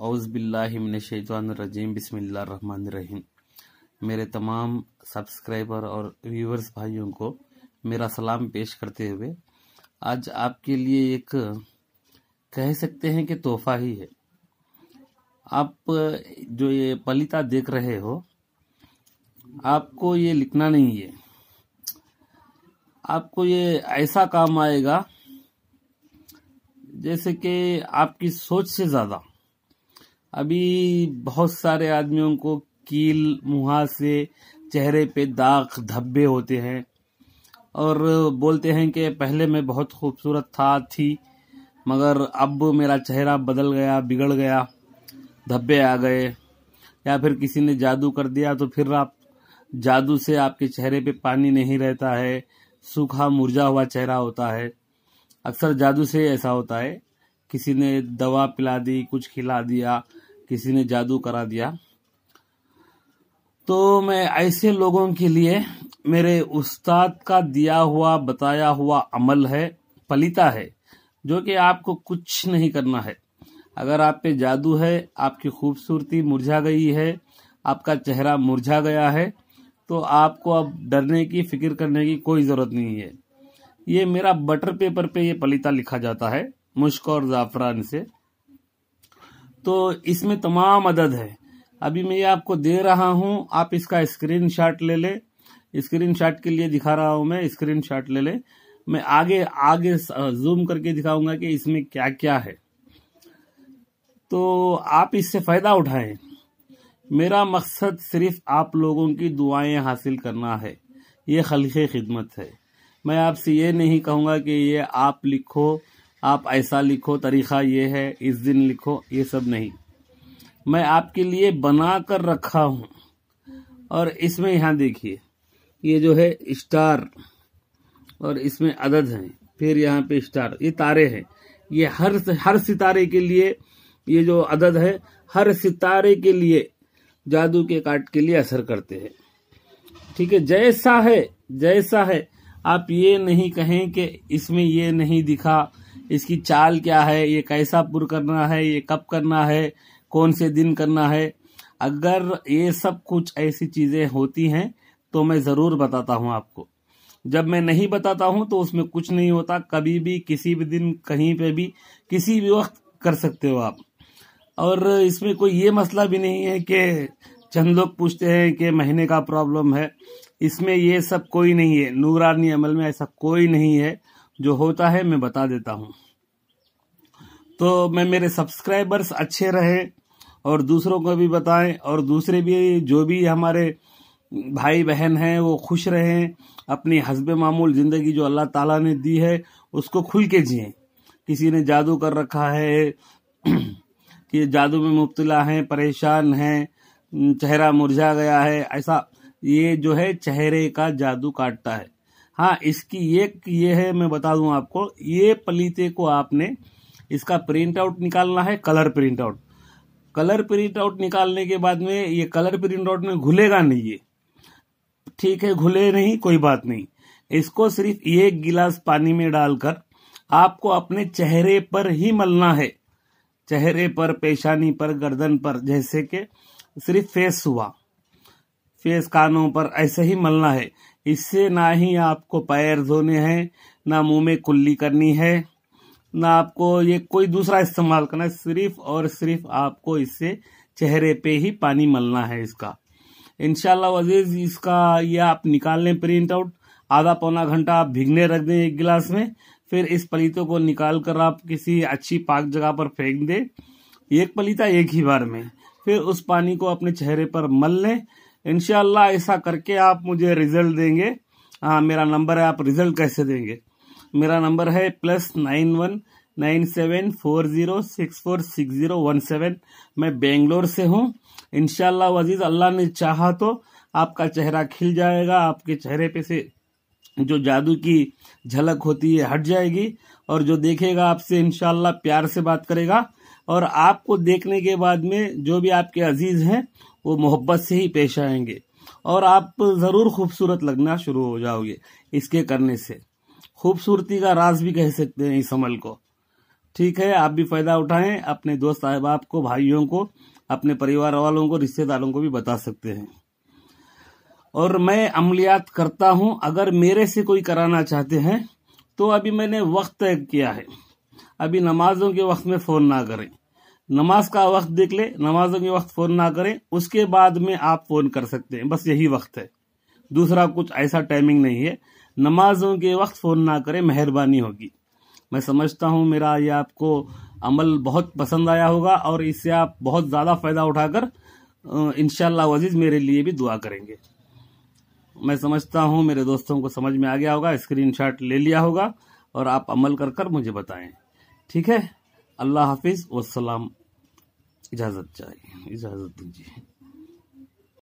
औज़बिल्लिमिनशैतानरजीम बिस्मिल्लाहिर्रहमानिर्रहीम। मेरे तमाम सब्सक्राइबर और व्यूवर्स भाइयों को मेरा सलाम पेश करते हुए आज आपके लिए एक कह सकते हैं कि तोहफा ही है। आप जो ये पलिता देख रहे हो, आपको ये लिखना नहीं है। आपको ये ऐसा काम आएगा जैसे कि आपकी सोच से ज़्यादा। अभी बहुत सारे आदमियों को कील मुहा से चेहरे पे दाग, धब्बे होते हैं। और बोलते हैं कि पहले मैं बहुत खूबसूरत था, थी, मगर अब मेरा चेहरा बदल गया, बिगड़ गया, धब्बे आ गए। या फिर किसी ने जादू कर दिया तो फिर आप जादू से आपके चेहरे पे पानी नहीं रहता है, सूखा, मुरझा हुआ चेहरा होता है। अक्सर जादू से ऐसा होता है, किसी ने दवा पिला दी, कुछ खिला दिया किसी ने जादू करा दिया। तो मैं ऐसे लोगों के लिए मेरे उस्ताद का दिया हुआ, बताया हुआ अमल है पलिता है, जो कि आपको कुछ नहीं करना है। अगर आप पे जादू है, आपकी खूबसूरती मुरझा गई है, आपका चेहरा मुरझा गया है तो आपको अब डरने की, फ़िक्र करने की कोई ज़रूरत नहीं है। ये मेरा बटर पेपर पे ये पलिता लिखा जाता है, मुश्क और ज़ाफ़रान से। तो इसमें तमाम अदद है। अभी मैं ये आपको दे रहा हूँ, आप इसका स्क्रीन शॉट ले ले। स्क्रीन शॉट के लिए दिखा रहा हूँ मैं स्क्रीन शॉट ले ले। मैं आगे आगे जूम करके दिखाऊँगा कि इसमें क्या क्या है। तो आप इससे फ़ायदा उठाएँ। मेरा मकसद सिर्फ़ आप लोगों की दुआएँ हासिल करना है। ये खलख खिदमत है। मैं आपसे ये नहीं कहूँगा कि ये आप लिखो आप ऐसा लिखो, तरीका ये है, इस दिन लिखो, ये सब नहीं। मैं आपके लिए बना कर रखा हूँ। और इसमें यहाँ देखिए, ये जो है स्टार, और इसमें अदद है, फिर यहाँ पे स्टार, ये तारे हैं। ये हर हर सितारे के लिए, ये जो अदद है, हर सितारे के लिए, जादू के काट के लिए असर करते हैं। ठीक है, जैसा है जैसा है, आप ये नहीं कहें कि इसमें ये नहीं दिखा इसकी चाल क्या है? ये कैसा पुर करना है? ये कब करना है? कौन से दिन करना है? अगर ये सब कुछ ऐसी चीज़ें होती हैं तो मैं ज़रूर बताता हूँ आपको। जब मैं नहीं बताता हूँ तो उसमें कुछ नहीं होता। कभी भी, किसी भी दिन, कहीं पे भी, किसी भी वक्त कर सकते हो आप। और इसमें कोई ये मसला भी नहीं है कि चंद लोग पूछते हैं कि महीने का प्रॉब्लम है। इसमें ये सब कोई नहीं है। नूरानी अमल में ऐसा कोई नहीं है। जो होता है मैं बता देता हूँ। तो मैं मेरे सब्सक्राइबर्स अच्छे रहे और दूसरों को भी बताएँ और दूसरे भी, जो भी हमारे भाई बहन हैं, वो खुश रहें, अपनी हसब मामूल ज़िंदगी जो अल्लाह ताला ने दी है, उसको खुल के जिए। किसी ने जादू कर रखा है, कि जादू में मुबतला हैं, परेशान हैं, चेहरा मुरझा गया है, ऐसा, ये जो है चेहरे का जादू काटता है। हाँ इसकी एक ये है, मैं बता दूँ आपको, ये पलीते को आपने इसका प्रिंट आउट निकालना है colour print out colour print out निकालने के बाद में ये कलर प्रिंट आउट में घुलेगा नहीं ये. ठीक है, घुले नहीं, कोई बात नहीं. इसको सिर्फ़ एक गिलास पानी में डालकर आपको अपने चेहरे पर ही मलना है. चेहरे पर, पेशानी पर, गर्दन पर, जैसे कि सिर्फ़ फेस हुआ. फेस कानों पर ऐसे ही मलना है. इससे ना ही आपको पैर धोने हैं, ना मुँह में कुल्ली करनी है, ना आपको ये कोई दूसरा इस्तेमाल करना है, सिर्फ़ और सिर्फ़ आपको इससे चेहरे पे ही पानी मलना है इसका। इनशाला वजीज इसका ये आप निकाल लें प्रिंट आउट आधा पौना घंटा आप भिगने रख दें एक गिलास में, फिर इस पलीतों को निकाल कर आप किसी अच्छी पाक जगह पर फेंक दें, एक पलीता एक ही बार में, फिर उस पानी को अपने चेहरे पर मल लें इनशाला ऐसा करके आप मुझे रिज़ल्ट देंगे। हाँ मेरा नंबर है, आप रिज़ल्ट कैसे देंगे? मेरा नंबर है plus nine one nine seven four zero six four six zero one seven मैं बेंगलोर से हूँ। इनशाला वजीज अल्लाह ने चाहा तो आपका चेहरा खिल जाएगा, आपके चेहरे पे से जो जादू की झलक होती है हट जाएगी और जो देखेगा आपसे इनशाला प्यार से बात करेगा। और आपको देखने के बाद में जो भी आपके अज़ीज़ हैं वो मोहब्बत से ही पेश आएँगे। और आप ज़रूर खूबसूरत लगना शुरू हो जाओगे इसके करने से। खूबसूरती का राज भी कह सकते हैं इस अमल को। ठीक है, आप भी फ़ायदा उठाएँ, अपने दोस्त अहबाब को, भाइयों को, अपने परिवार वालों को, रिश्तेदारों को भी बता सकते हैं। और मैं अमलियात करता हूँ, अगर मेरे से कोई कराना चाहते हैं तो अभी मैंने वक्त तय किया है। अभी नमाजों के वक्त में फ़ोन ना करें। नमाज़ का वक्त देख ले, नमाजों के वक्त फ़ोन ना करें, उसके बाद में आप फ़ोन कर सकते हैं। बस यही वक्त है। दूसरा कुछ ऐसा टाइमिंग नहीं है। नमाजों के वक्त फ़ोन ना करें, मेहरबानी होगी। मैं समझता हूँ, मेरा ये आपको अमल बहुत पसंद आया होगा और इससे आप बहुत ज़्यादा फ़ायदा उठाकर इनशाला वजीज़ मेरे लिए भी दुआ करेंगे। मैं समझता हूँ, मेरे दोस्तों को समझ में आ गया होगा स्क्रीनशॉट ले लिया होगा और आप अमल कर कर मुझे बताएँ। ठीक है? अल्लाह हाफिज़ वसलाम इजाज़त चाहिए इजाज़त दीजिए।